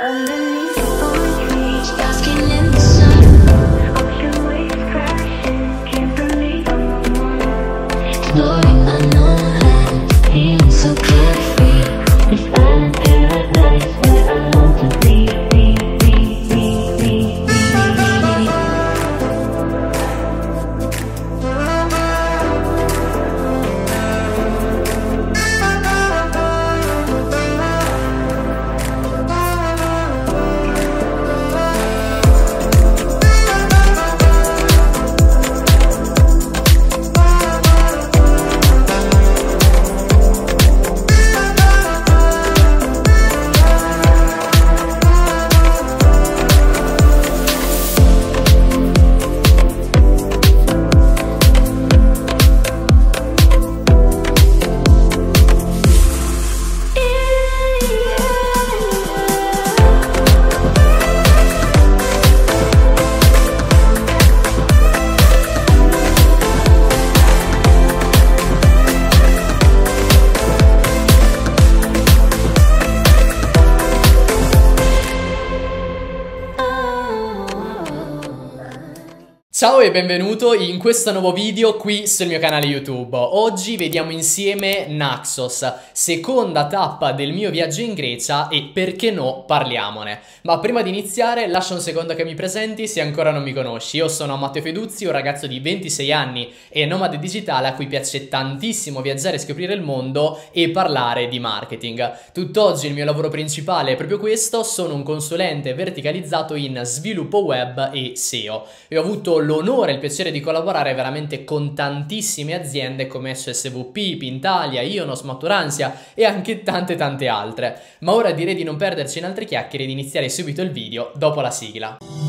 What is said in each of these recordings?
Only Ciao e benvenuto in questo nuovo video qui sul mio canale YouTube. Oggi vediamo insieme Naxos, seconda tappa del mio viaggio in Grecia e perché no parliamone. Ma prima di iniziare lascia un secondo che mi presenti se ancora non mi conosci. Io sono Matteo Feduzzi, un ragazzo di 26 anni e nomade digitale a cui piace tantissimo viaggiare scoprire il mondo e parlare di marketing. Tutt'oggi il mio lavoro principale è proprio questo, sono un consulente verticalizzato in sviluppo web e SEO e ho avuto l'onore e il piacere di collaborare veramente con tantissime aziende come SSVP, Pintalia, Ionos, Maturansia e anche tante tante altre. Ma ora direi di non perderci in altre chiacchiere e di iniziare subito il video dopo la sigla.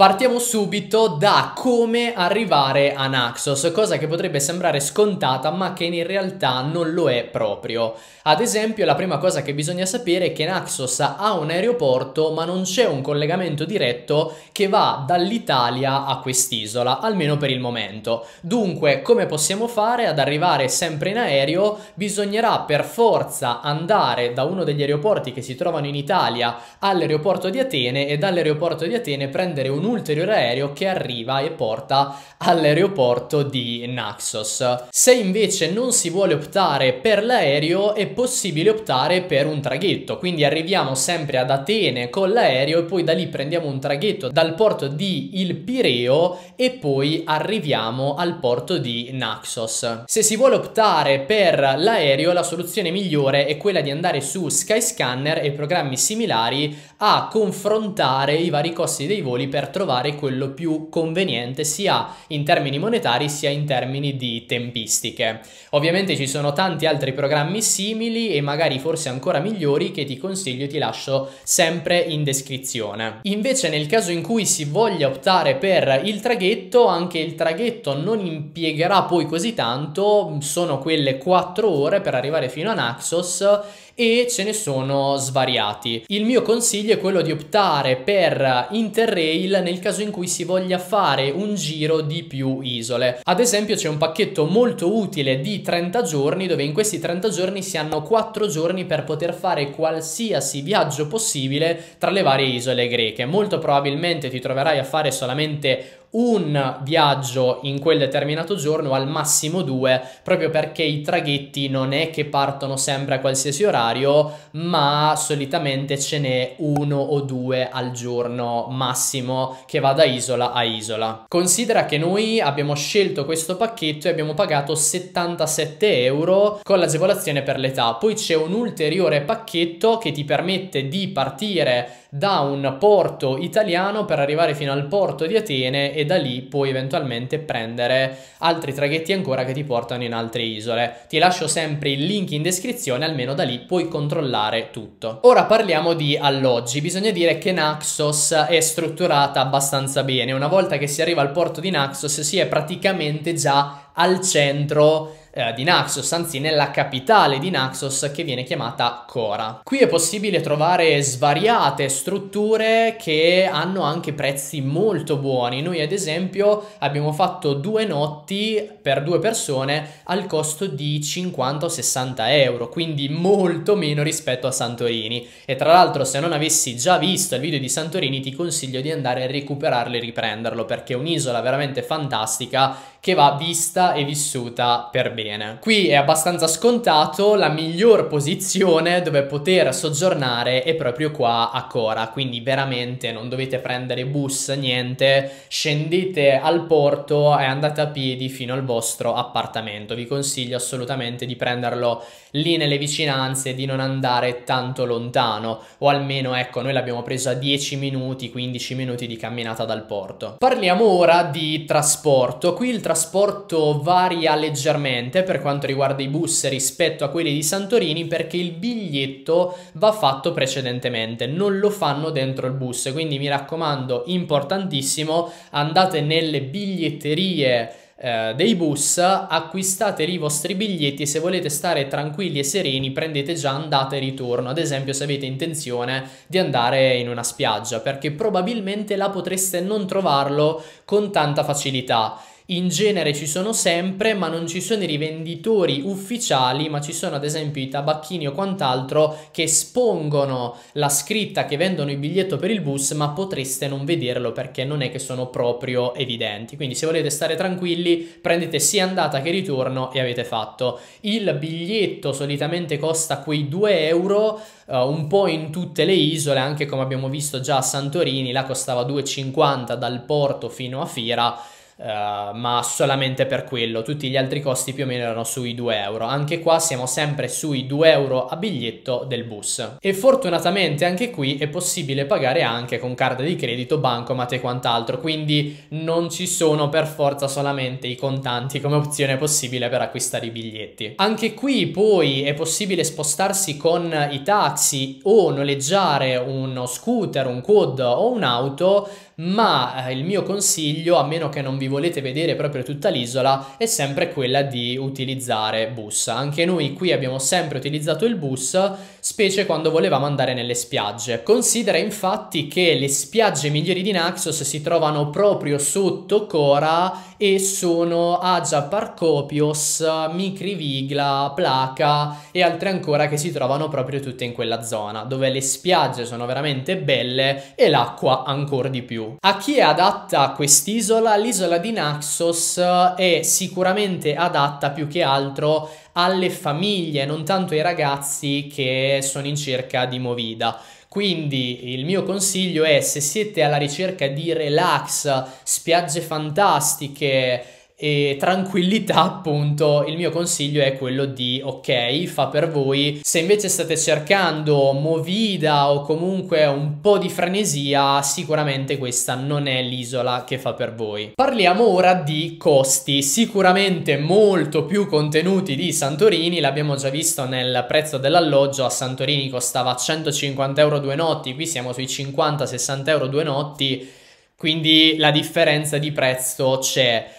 Partiamo subito da come arrivare a Naxos, cosa che potrebbe sembrare scontata ma che in realtà non lo è proprio. Ad esempio la prima cosa che bisogna sapere è che Naxos ha un aeroporto ma non c'è un collegamento diretto che va dall'Italia a quest'isola, almeno per il momento. Dunque come possiamo fare ad arrivare sempre in aereo? Bisognerà per forza andare da uno degli aeroporti che si trovano in Italia all'aeroporto di Atene e dall'aeroporto di Atene prendere un ulteriore aereo che arriva e porta all'aeroporto di Naxos. Se invece non si vuole optare per l'aereo è possibile optare per un traghetto, quindi arriviamo sempre ad Atene con l'aereo e poi da lì prendiamo un traghetto dal porto di Il Pireo e poi arriviamo al porto di Naxos. Se si vuole optare per l'aereo la soluzione migliore è quella di andare su Skyscanner e programmi similari a confrontare i vari costi dei voli per trovare quello più conveniente sia in termini monetari sia in termini di tempistiche. Ovviamente ci sono tanti altri programmi simili e magari forse ancora migliori che ti consiglio e ti lascio sempre in descrizione. Invece nel caso in cui si voglia optare per il traghetto, anche il traghetto non impiegherà poi così tanto, sono quelle 4 ore per arrivare fino a Naxos e ce ne sono svariati. Il mio consiglio è quello di optare per Interrail nel caso in cui si voglia fare un giro di più isole. Ad esempio c'è un pacchetto molto utile di 30 giorni dove in questi 30 giorni si hanno 4 giorni per poter fare qualsiasi viaggio possibile tra le varie isole greche. Molto probabilmente ti troverai a fare solamente un viaggio in quel determinato giorno, al massimo due, proprio perché i traghetti non è che partono sempre a qualsiasi orario, ma solitamente ce n'è uno o due al giorno massimo che va da isola a isola. Considera che noi abbiamo scelto questo pacchetto e abbiamo pagato 77 euro con l'agevolazione per l'età. Poi c'è un ulteriore pacchetto che ti permette di partire da un porto italiano per arrivare fino al porto di Atene e da lì puoi eventualmente prendere altri traghetti ancora che ti portano in altre isole. Ti lascio sempre il link in descrizione, almeno da lì puoi controllare tutto. Ora parliamo di alloggi. Bisogna dire che Naxos è strutturata abbastanza bene. Una volta che si arriva al porto di Naxos si è praticamente già al centro eh, di Naxos, anzi nella capitale di Naxos che viene chiamata Cora. Qui è possibile trovare svariate strutture che hanno anche prezzi molto buoni. Noi ad esempio abbiamo fatto due notti per due persone al costo di 50 o 60 euro, quindi molto meno rispetto a Santorini. E tra l'altro se non avessi già visto il video di Santorini ti consiglio di andare a recuperarlo e riprenderlo perché è un'isola veramente fantastica che va vista e vissuta per bene. Qui è abbastanza scontato, la miglior posizione dove poter soggiornare è proprio qua a Cora, quindi veramente non dovete prendere bus, niente, scendete al porto e andate a piedi fino al vostro appartamento. Vi consiglio assolutamente di prenderlo lì nelle vicinanze, di non andare tanto lontano, o almeno ecco, noi l'abbiamo preso a 10 minuti, 15 minuti di camminata dal porto. Parliamo ora di trasporto. Qui il trasporto varia leggermente per quanto riguarda i bus rispetto a quelli di Santorini perché il biglietto va fatto precedentemente, non lo fanno dentro il bus, quindi mi raccomando, importantissimo, andate nelle biglietterie eh, dei bus, acquistate i vostri biglietti se volete stare tranquilli e sereni prendete già andata e ritorno, ad esempio se avete intenzione di andare in una spiaggia, perché probabilmente là potreste non trovarlo con tanta facilità. In genere ci sono sempre, ma non ci sono i rivenditori ufficiali, ma ci sono ad esempio i tabacchini o quant'altro che espongono la scritta che vendono il biglietto per il bus, ma potreste non vederlo perché non è che sono proprio evidenti. Quindi se volete stare tranquilli, prendete sia andata che ritorno e avete fatto. Il biglietto solitamente costa quei 2 euro, uh, un po' in tutte le isole, anche come abbiamo visto già a Santorini, là costava 2,50 dal porto fino a Fira Uh, ma solamente per quello, tutti gli altri costi più o meno erano sui 2 euro. Anche qua siamo sempre sui 2 euro a biglietto del bus. E fortunatamente anche qui è possibile pagare anche con carta di credito, bancomat e quant'altro, quindi non ci sono per forza solamente i contanti come opzione possibile per acquistare i biglietti. Anche qui poi è possibile spostarsi con i taxi o noleggiare uno scooter, un quad o un'auto ma eh, il mio consiglio, a meno che non vi volete vedere proprio tutta l'isola, è sempre quella di utilizzare bus. Anche noi qui abbiamo sempre utilizzato il bus, specie quando volevamo andare nelle spiagge. Considera infatti che le spiagge migliori di Naxos si trovano proprio sotto Cora e sono Agia Parcopios, Micrivigla, Placa e altre ancora che si trovano proprio tutte in quella zona, dove le spiagge sono veramente belle e l'acqua ancora di più. A chi è adatta quest'isola? L'isola di Naxos è sicuramente adatta più che altro alle famiglie, non tanto ai ragazzi che sono in cerca di movida. Quindi il mio consiglio è se siete alla ricerca di relax, spiagge fantastiche, e tranquillità appunto il mio consiglio è quello di ok fa per voi. Se invece state cercando movida o comunque un po' di frenesia sicuramente questa non è l'isola che fa per voi. Parliamo ora di costi sicuramente molto più contenuti di Santorini. L'abbiamo già visto nel prezzo dell'alloggio. A Santorini costava 150 euro due notti qui siamo sui 50-60 euro due notti. Quindi la differenza di prezzo c'è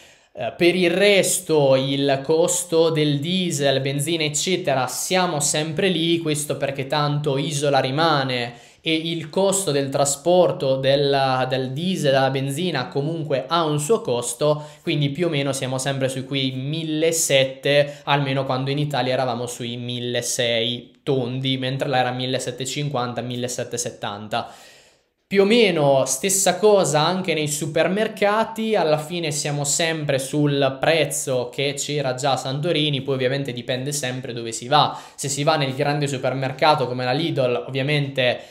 per il resto il costo del diesel, benzina eccetera siamo sempre lì, questo perché tanto Isola rimane e il costo del trasporto del, del diesel, della benzina comunque ha un suo costo, quindi più o meno siamo sempre su quei 1700, almeno quando in Italia eravamo sui 1600 tondi, mentre là era 1750-1770. Più o meno stessa cosa anche nei supermercati, alla fine siamo sempre sul prezzo che c'era già a Santorini, poi ovviamente dipende sempre dove si va. Se si va nel grande supermercato come la Lidl, ovviamente eh,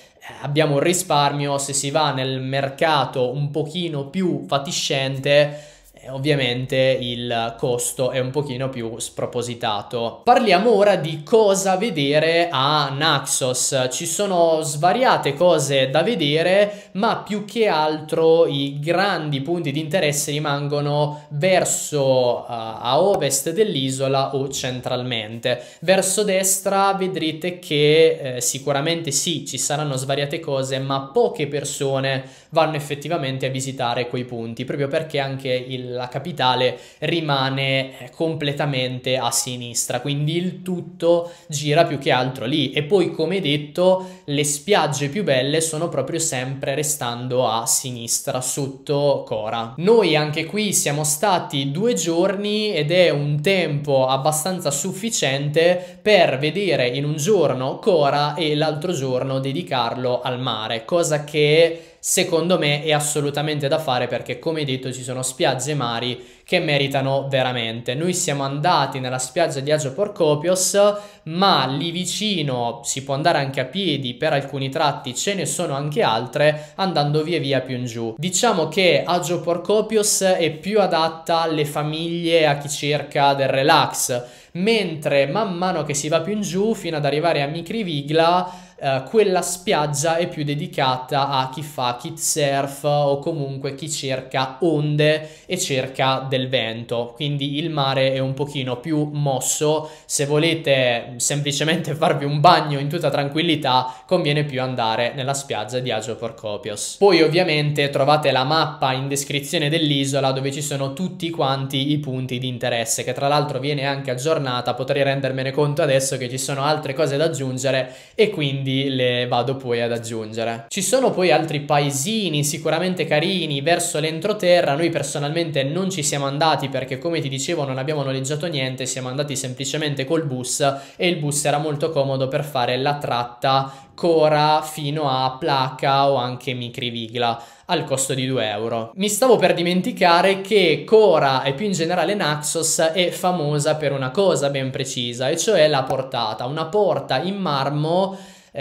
abbiamo un risparmio, se si va nel mercato un pochino più fatiscente ovviamente il costo è un pochino più spropositato. Parliamo ora di cosa vedere a Naxos. Ci sono svariate cose da vedere, ma più che altro i grandi punti di interesse rimangono verso uh, a ovest dell'isola o centralmente. Verso destra vedrete che eh, sicuramente sì, ci saranno svariate cose, ma poche persone vanno effettivamente a visitare quei punti, proprio perché anche il la capitale rimane eh, completamente a sinistra, quindi il tutto gira più che altro lì e poi come detto le spiagge più belle sono proprio sempre restando a sinistra sotto Cora. Noi anche qui siamo stati due giorni ed è un tempo abbastanza sufficiente per vedere in un giorno Cora e l'altro giorno dedicarlo al mare, cosa che secondo me è assolutamente da fare perché come detto ci sono spiagge e mari che meritano veramente. Noi siamo andati nella spiaggia di Agio Porcopios, ma lì vicino si può andare anche a piedi per alcuni tratti, ce ne sono anche altre andando via via più in giù. Diciamo che Agio Porcopios è più adatta alle famiglie, a chi cerca del relax, mentre man mano che si va più in giù fino ad arrivare a Micrivigla Uh, quella spiaggia è più dedicata a chi fa kitesurf o comunque chi cerca onde e cerca del vento. Quindi il mare è un pochino più mosso. Se volete semplicemente farvi un bagno in tutta tranquillità, conviene più andare nella spiaggia di Agio Porcopios. Poi ovviamente trovate la mappa in descrizione dell'isola dove ci sono tutti quanti i punti di interesse, che tra l'altro viene anche aggiornata. Potrei rendermene conto adesso che ci sono altre cose da aggiungere e quindi quindi le vado poi ad aggiungere. Ci sono poi altri paesini sicuramente carini verso l'entroterra, noi personalmente non ci siamo andati perché come ti dicevo non abbiamo noleggiato niente, siamo andati semplicemente col bus e il bus era molto comodo per fare la tratta Cora fino a Placa o anche Micrivigla al costo di 2 euro. Mi stavo per dimenticare che Cora e più in generale Naxos è famosa per una cosa ben precisa e cioè la portata, una porta in marmo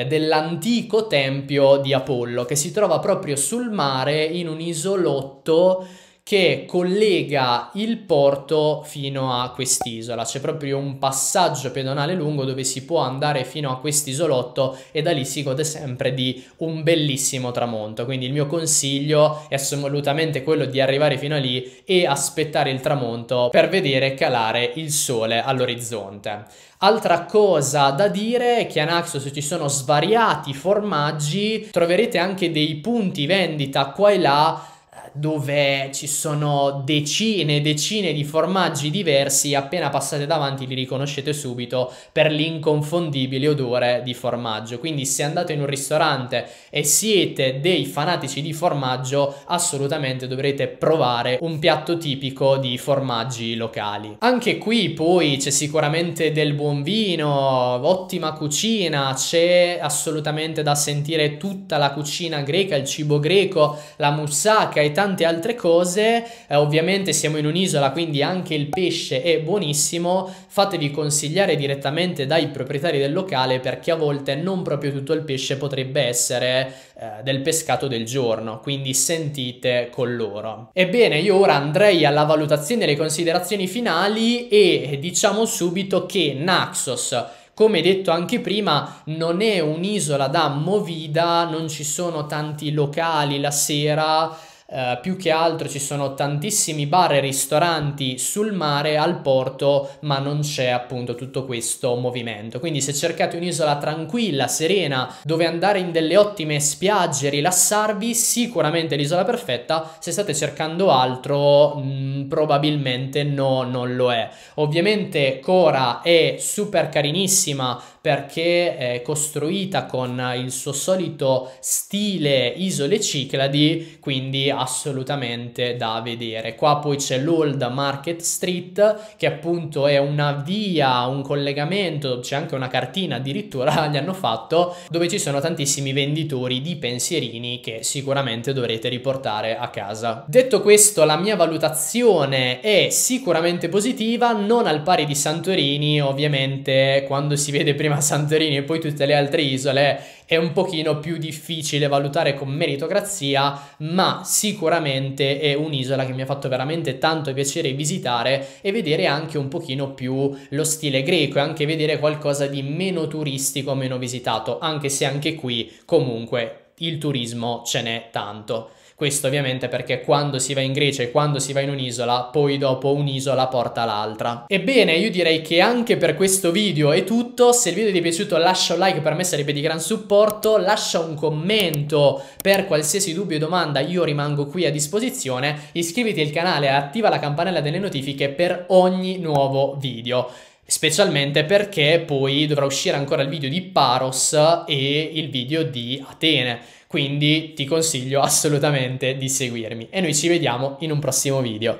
dell'antico tempio di Apollo che si trova proprio sul mare in un isolotto che collega il porto fino a quest'isola. C'è proprio un passaggio pedonale lungo dove si può andare fino a quest'isolotto e da lì si gode sempre di un bellissimo tramonto. Quindi il mio consiglio è assolutamente quello di arrivare fino a lì e aspettare il tramonto per vedere calare il sole all'orizzonte. Altra cosa da dire è che a Naxos ci sono svariati formaggi, troverete anche dei punti vendita qua e là dove ci sono decine e decine di formaggi diversi, appena passate davanti li riconoscete subito per l'inconfondibile odore di formaggio. Quindi se andate in un ristorante e siete dei fanatici di formaggio, assolutamente dovrete provare un piatto tipico di formaggi locali. Anche qui poi c'è sicuramente del buon vino, ottima cucina, c'è assolutamente da sentire tutta la cucina greca, il cibo greco, la moussaka e tante altre cose. Eh, ovviamente siamo in un'isola, quindi anche il pesce è buonissimo. Fatevi consigliare direttamente dai proprietari del locale perché a volte non proprio tutto il pesce potrebbe essere eh, del pescato del giorno, quindi sentite con loro. Ebbene, io ora andrei alla valutazione e alle considerazioni finali e diciamo subito che Naxos come detto anche prima, non è un'isola da movida, non ci sono tanti locali la sera, Uh, più che altro ci sono tantissimi bar e ristoranti sul mare, al porto, ma non c'è appunto tutto questo movimento. Quindi se cercate un'isola tranquilla, serena, dove andare in delle ottime spiagge, rilassarvi, sicuramente l'isola perfetta. Se state cercando altro, mh, mm, probabilmente no, non lo è. Ovviamente Cora è super carinissima perché è costruita con il suo solito stile isole Cicladi, quindi assolutamente da vedere. Qua poi c'è l'Old Market Street, che appunto è una via, un collegamento, c'è anche una cartina addirittura gli hanno fatto, dove ci sono tantissimi venditori di pensierini che sicuramente dovrete riportare a casa. Detto questo, la mia valutazione è sicuramente positiva, non al pari di Santorini, ovviamente quando si vede prima Santorini e poi tutte le altre isole è un pochino più difficile valutare con meritocrazia, ma sicuramente è un'isola che mi ha fatto veramente tanto piacere visitare e vedere anche un pochino più lo stile greco e anche vedere qualcosa di meno turistico, meno visitato, anche se anche qui comunque il turismo ce n'è tanto. Questo ovviamente perché quando si va in Grecia e quando si va in un'isola, poi dopo un'isola porta l'altra. Ebbene, io direi che anche per questo video è tutto. Se il video ti è piaciuto lascia un like, per me sarebbe di gran supporto. Lascia un commento per qualsiasi dubbio o domanda, io rimango qui a disposizione. Iscriviti al canale e attiva la campanella delle notifiche per ogni nuovo video. Specialmente perché poi dovrà uscire ancora il video di Paros e il video di Atene. Quindi ti consiglio assolutamente di seguirmi. E noi ci vediamo in un prossimo video.